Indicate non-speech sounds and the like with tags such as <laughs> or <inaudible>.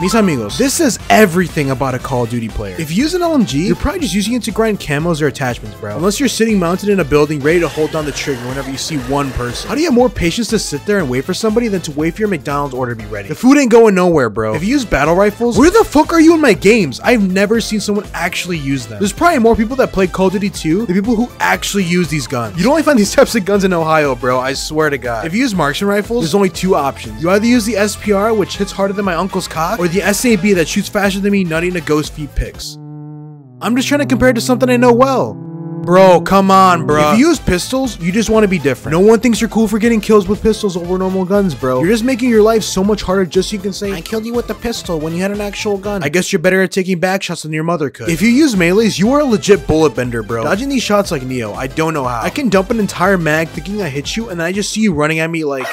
Mis amigos, this says everything about a Call of Duty player. If you use an LMG, you're probably just using it to grind camos or attachments, bro. Unless you're sitting mounted in a building ready to hold down the trigger whenever you see one person. How do you have more patience to sit there and wait for somebody than to wait for your McDonald's order to be ready? The food ain't going nowhere, bro. If you use battle rifles, where the fuck are you in my games? I've never seen someone actually use them. There's probably more people that play Call of Duty 2 than people who actually use these guns. You don't only find these <laughs> types of guns in Ohio, bro. I swear to God. If you use marksman rifles, there's only two options. You either use the SPR, which hits harder than my uncle's cock, or the SAB that shoots faster than me nutting a ghost feet picks. I'm just trying to compare it to something I know well. Bro, come on, bro. If you use pistols, you just want to be different. No one thinks you're cool for getting kills with pistols over normal guns, bro. You're just making your life so much harder just so you can say, I killed you with the pistol when you had an actual gun. I guess you're better at taking back shots than your mother could. If you use melees, you are a legit bullet bender, bro. Dodging these shots like Neo, I don't know how. I can dump an entire mag thinking I hit you, and then I just see you running at me like...